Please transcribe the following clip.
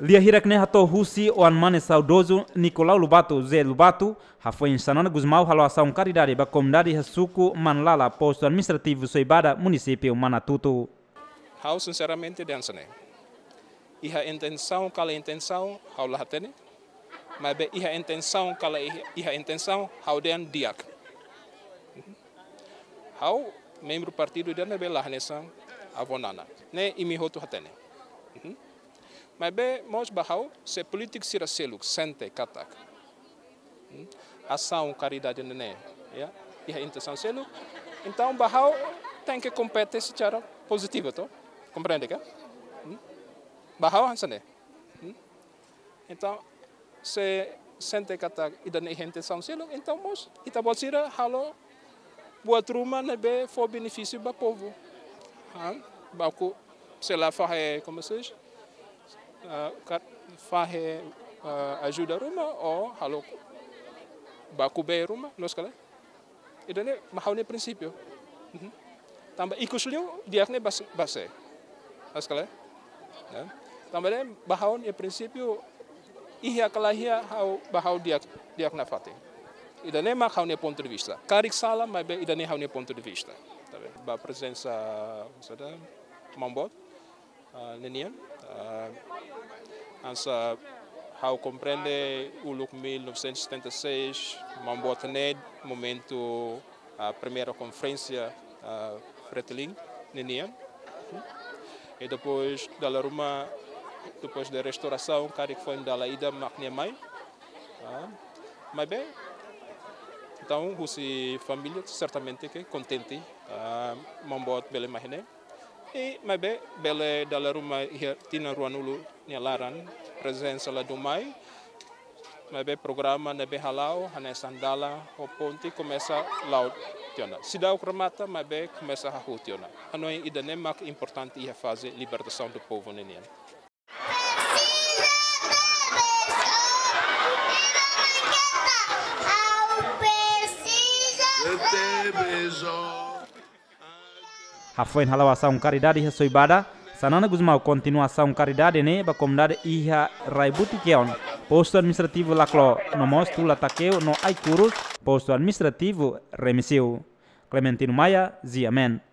Lia hirakne hato husi o anmane saudoso Nicolau Lubato Zé Lubato ha foi insanana Guzmau halo ação caridade ba comunidade Hasuku Manlala posto administrativo Soibada município Manatuto. Hau sinceramente dansane. Iha intenção kala intenção hau lahatene. Mas be iha intenção kala iha intenção hau den diak. Hau membro partido dan be lahanesa avonana. Ne imi hotu hatene. Mas be mos bahau se político sira seluk sente katak. Ação caridade nene, ya. Iha intenção seluk. Então bahau tem que competir secara positiva, to? Compreende que? Bahau hansane. Então se sente katak idan intenção seluk, então mos ita bolsira halo buat rumah nebe for benefício para povo. baku sela fahe como ah, fahe ah, ajuda ruma o halo baku be ruma nos kala idane mahawne prinsipio. Mhm. Tamba ikus liu diakne bas base eh, nos sekali. Ya. tamba ne bahawon e prinsipio ihya kalahia hau bahaw diak diak nafate idane ma hawne ponto de vista. Karik sala ma mahau idane hawne ponto de vista. Tá bem ba presença sada mambot uh, nenian uh, ansa how compreende o LUC 1976 mambot ned. Momento a primeira conferência uh, Fretilin nenian e depois da depois da restauração cara que foi da ida maknia mai uh, mas bem então a família certamente que contente. Uh, mambot bele mahine. E mas bem bele hier tina ruanulu ni laran presença lá do mai mas bem programa na behalau hane sandala o ponte começa lá tiona. Se dá o cremata mas bem começa a tiona. Hanoi idane mak importante ia fazer libertação do povo nenian Hafoin halau ação caridade resoibada, sanana guzmau continuação caridade ne ba comunidade iha raibuti keon. Posto administrativo laklo nomos tu latakeu no aikurus, posto administrativo remisiu. Clementino Maia, Ziamen.